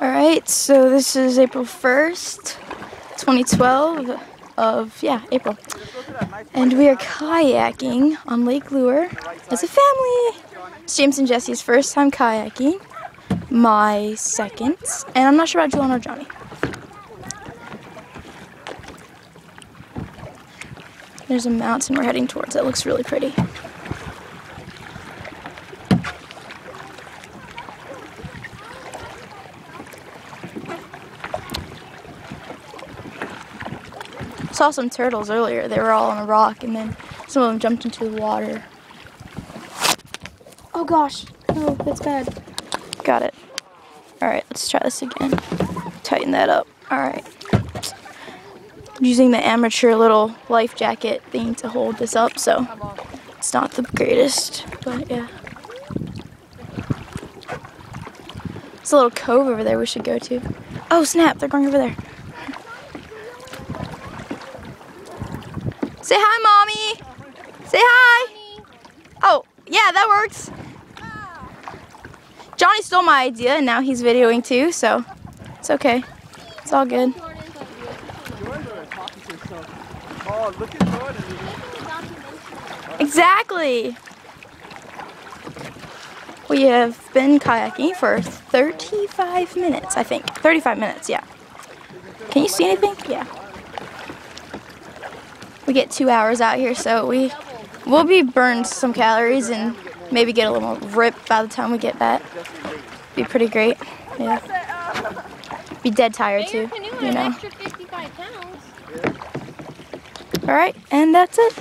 All right, so this is April 1st, 2012 of, yeah, April. And we are kayaking on Lake Lure as a family. It's James and Jesse's first time kayaking, my second, and I'm not sure about Julian or Johnny. There's a mountain we're heading towards. It looks really pretty. Saw some turtles earlier. They were all on a rock, and then some of them jumped into the water. Oh gosh, no, that's bad. Got it. All right, let's try this again. Tighten that up. All right. Using the amateur little life jacket thing to hold this up, so it's not the greatest, but yeah. There's a little cove over there we should go to. Oh snap, they're going over there. Say hi, mommy. Say hi. Oh, yeah, that works. Johnny stole my idea, and now he's videoing too, so it's okay. It's all good. Exactly. We have been kayaking for 35 minutes, I think. 35 minutes, yeah. Can you see anything? Yeah. We get two hours out here, so we will be burned some calories and maybe get a little more ripped by the time we get back. Be pretty great. Yeah. Be dead tired too, you know. extra 55 pounds. All right, and that's it.